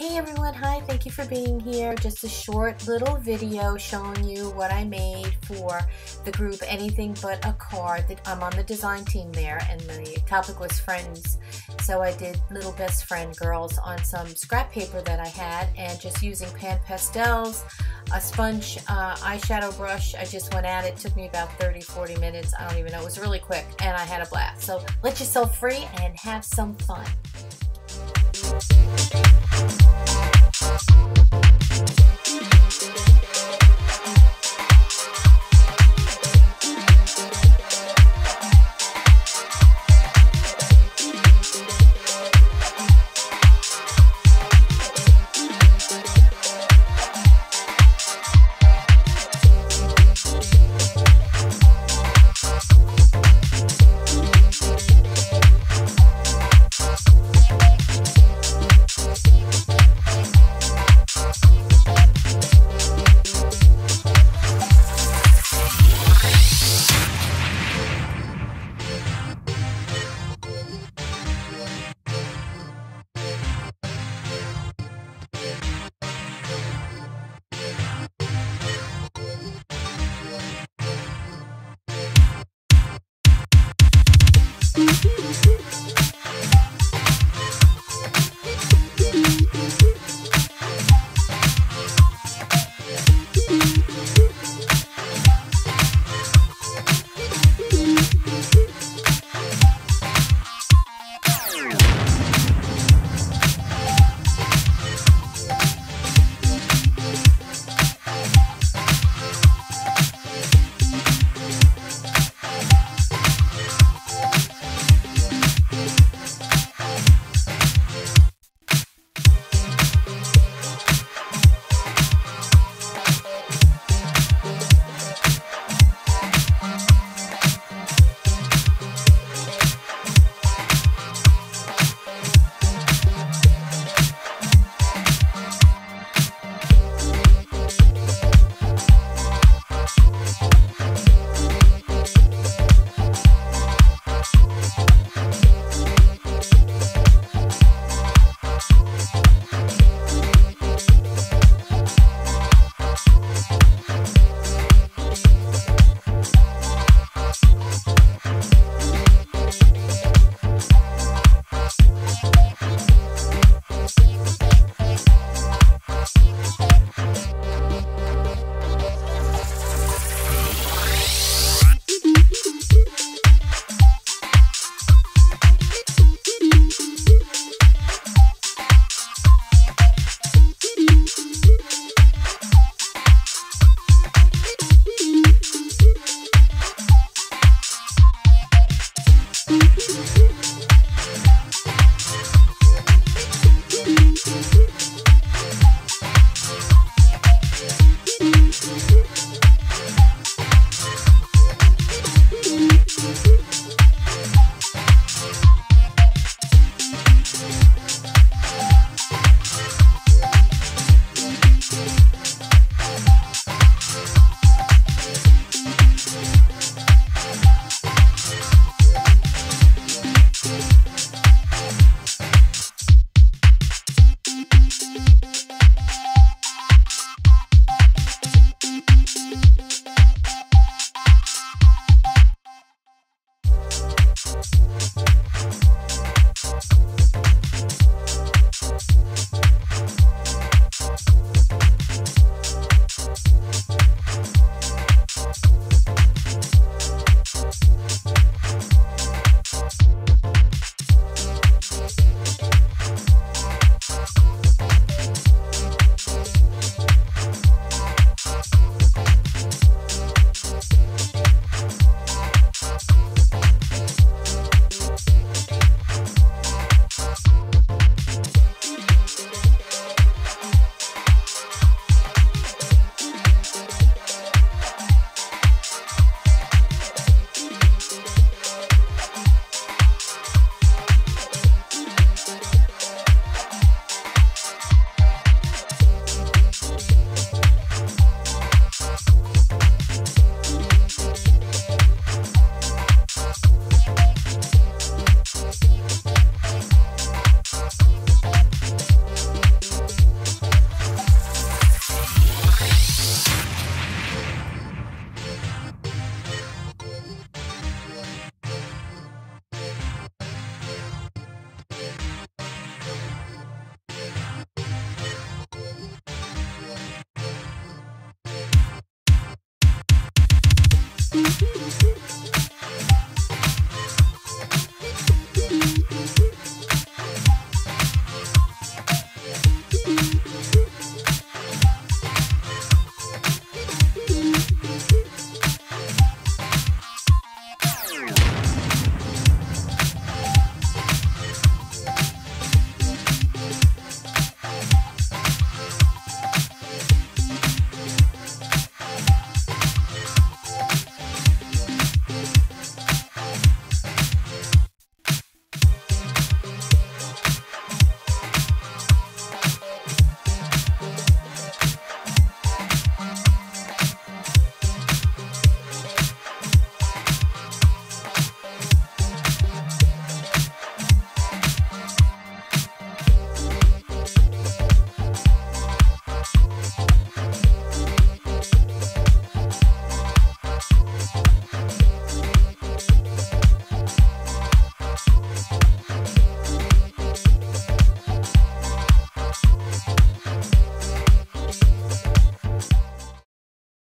Hey everyone, hi, thank you for being here. Just a short little video showing you what I made for the group Anything But a Card. I'm on the design team there and the topic was friends. So I did little best friend girls on some scrap paper that I had and just using pan pastels, a sponge uh, eyeshadow brush. I just went at it. it. Took me about 30, 40 minutes. I don't even know. It was really quick and I had a blast. So let yourself free and have some fun. Thank you. Mm-hmm.